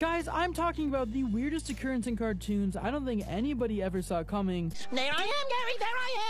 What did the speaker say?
Guys, I'm talking about the weirdest occurrence in cartoons I don't think anybody ever saw coming. There I am, Gary, there I am.